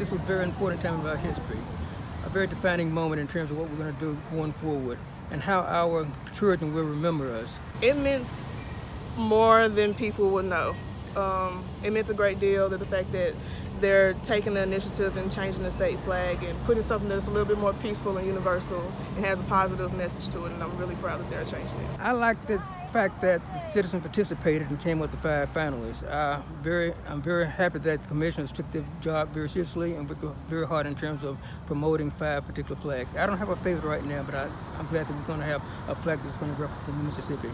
this was a very important time in our history, a very defining moment in terms of what we're going to do going forward and how our children will remember us. It meant more than people would know. Um, it meant a great deal that the fact that they're taking the initiative and changing the state flag and putting something that's a little bit more peaceful and universal and has a positive message to it and I'm really proud that they're changing it. I like the fact that the citizens participated and came with the five finalists. Uh, very, I'm very happy that the commissioners took the job very seriously and very hard in terms of promoting five particular flags. I don't have a favorite right now, but I, I'm glad that we're going to have a flag that's going to represent Mississippi.